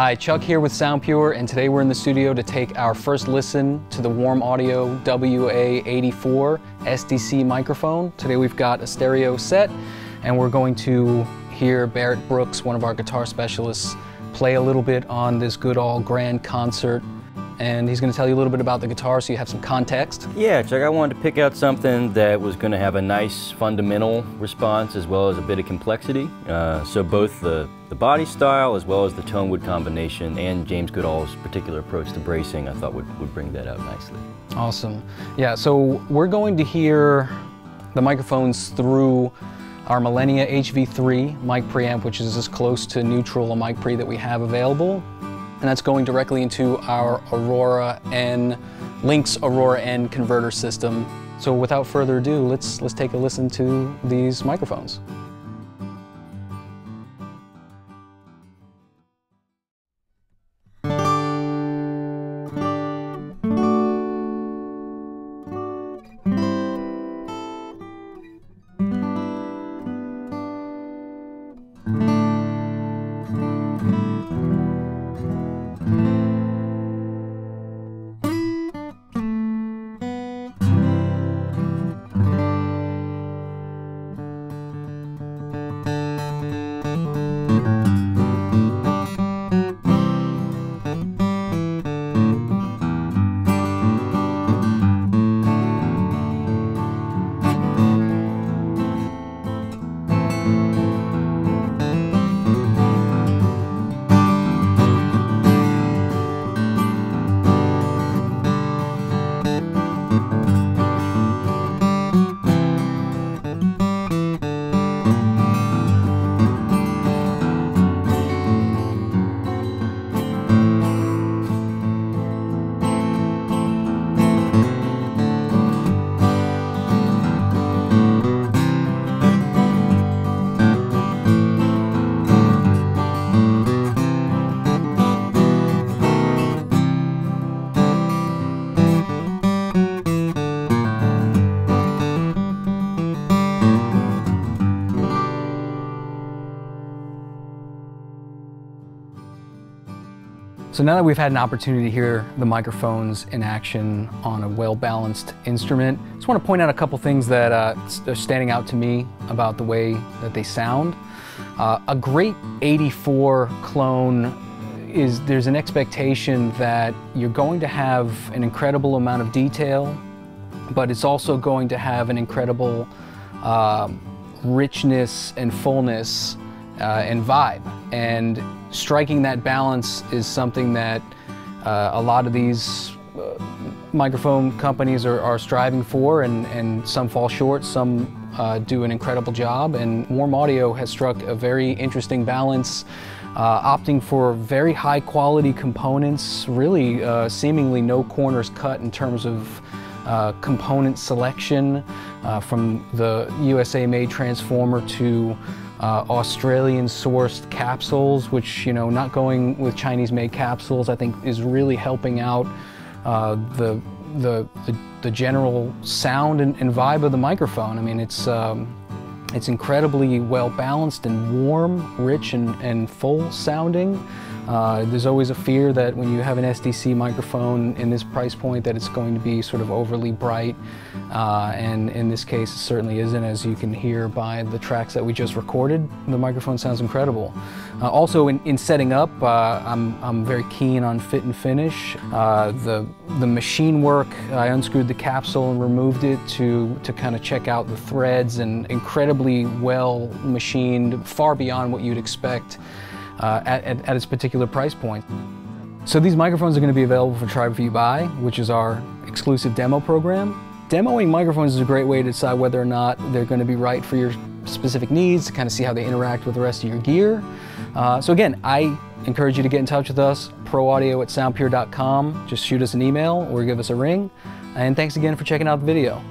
Hi, Chuck here with SoundPure, and today we're in the studio to take our first listen to the Warm Audio WA84 SDC microphone. Today we've got a stereo set, and we're going to hear Barrett Brooks, one of our guitar specialists, play a little bit on this Goodall Grand Concert and he's going to tell you a little bit about the guitar so you have some context. Yeah, Chuck, I wanted to pick out something that was going to have a nice fundamental response as well as a bit of complexity. Uh, so both the, the body style as well as the tone wood combination and James Goodall's particular approach to bracing I thought would, would bring that out nicely. Awesome. Yeah, so we're going to hear the microphones through our Millennia HV3 mic preamp, which is as close to neutral a mic pre that we have available and that's going directly into our Aurora N, Lynx Aurora N converter system. So without further ado, let's, let's take a listen to these microphones. So now that we've had an opportunity to hear the microphones in action on a well-balanced instrument, I just want to point out a couple things that uh, are standing out to me about the way that they sound. Uh, a great 84 clone is there's an expectation that you're going to have an incredible amount of detail, but it's also going to have an incredible uh, richness and fullness uh, and vibe. And striking that balance is something that uh, a lot of these uh, microphone companies are, are, striving for, and, and some fall short, some uh, do an incredible job, and Warm Audio has struck a very interesting balance, uh, opting for very high quality components, really uh, seemingly no corners cut in terms of uh, component selection, from the USA made transformer to uh, Australian sourced capsules, which, you know, not going with Chinese made capsules, I think is really helping out uh, the, the, the, the, general sound and, and, vibe of the microphone. I mean, it's, um, it's incredibly well balanced and warm, rich and, and full sounding. Uh, there's always a fear that when you have an SDC microphone in this price point that it's going to be sort of overly bright uh, and in this case it certainly isn't as you can hear by the tracks that we just recorded. The microphone sounds incredible. Uh, also in, in, setting up uh, I'm, I'm very keen on fit and finish. Uh, the, the machine work, I unscrewed the capsule and removed it to, to kind of check out the threads and incredibly well machined, far beyond what you'd expect uh, at, at, at, its particular price point. So these microphones are going to be available for Try Before You Buy, which is our exclusive demo program. Demoing microphones is a great way to decide whether or not they're going to be right for your specific needs, to kind of see how they interact with the rest of your gear. Uh, so again, I encourage you to get in touch with us, proaudio at soundpure.com. Just shoot us an email or give us a ring. And thanks again for checking out the video.